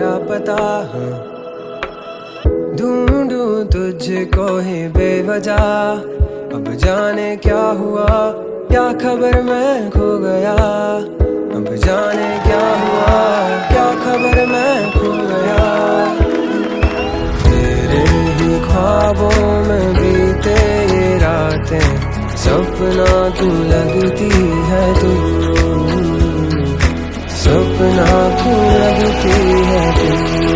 पता हाँ। ढूंढू तुझको ही बेवजह। अब जाने क्या हुआ? क्या खबर मैं खो गया? अब जाने क्या हुआ? क्या खबर मैं खो गया? तेरे ही ख्वाबों में बीते रातें। सपना क्यों लगती है तू सपना क्यों लगती है तू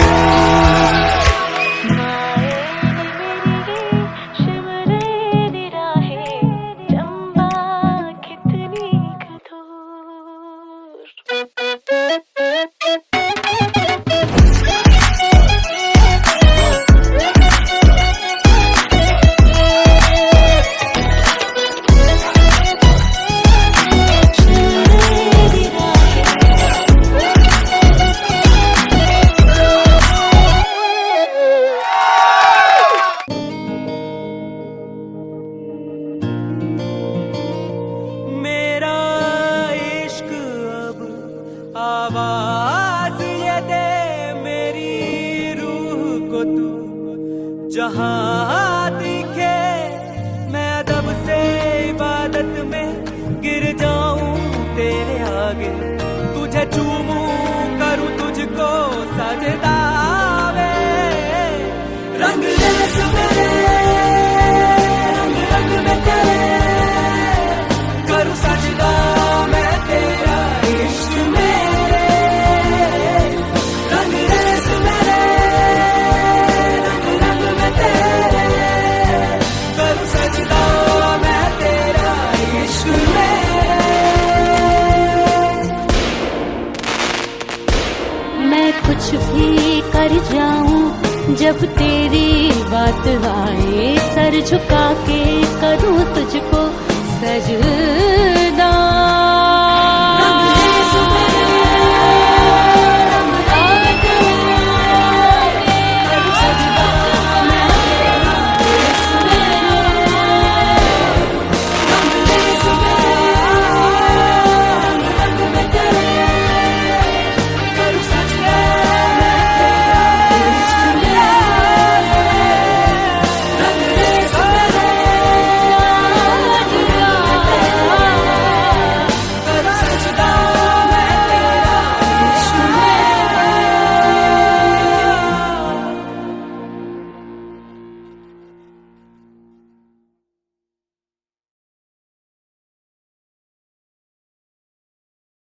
आवाज़ जहाँ कुछ भी कर जाऊँ जब तेरी बात आए सर झुका के करूँ तुझको सजदा